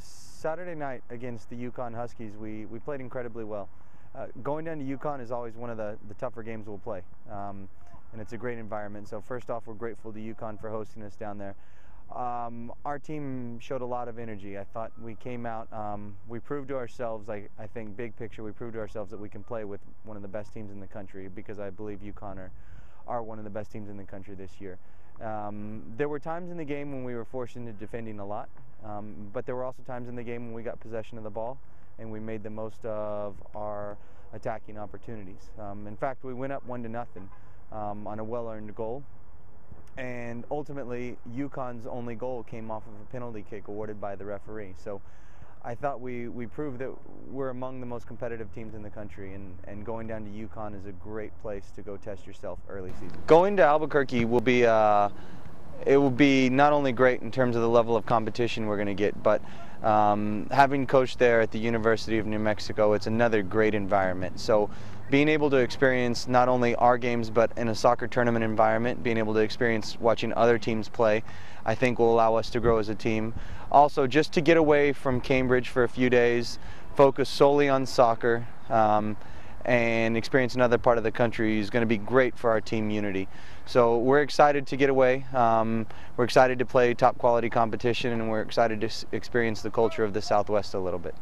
Saturday night against the UConn Huskies, we, we played incredibly well. Uh, going down to UConn is always one of the, the tougher games we'll play, um, and it's a great environment. So first off, we're grateful to UConn for hosting us down there. Um, our team showed a lot of energy. I thought we came out, um, we proved to ourselves, I, I think big picture, we proved to ourselves that we can play with one of the best teams in the country because I believe UConn are, are one of the best teams in the country this year. Um, there were times in the game when we were forced into defending a lot, um, but there were also times in the game when we got possession of the ball and we made the most of our attacking opportunities. Um, in fact, we went up one to nothing um, on a well-earned goal, and ultimately, UConn's only goal came off of a penalty kick awarded by the referee. So. I thought we, we proved that we're among the most competitive teams in the country, and, and going down to UConn is a great place to go test yourself early season. Going to Albuquerque will be uh, it will be not only great in terms of the level of competition we're going to get, but um, having coached there at the University of New Mexico, it's another great environment. So being able to experience not only our games, but in a soccer tournament environment, being able to experience watching other teams play, I think will allow us to grow as a team. Also, just to get away from Cambridge for a few days, focus solely on soccer, um, and experience another part of the country is going to be great for our team unity. So we're excited to get away. Um, we're excited to play top quality competition, and we're excited to experience the culture of the Southwest a little bit.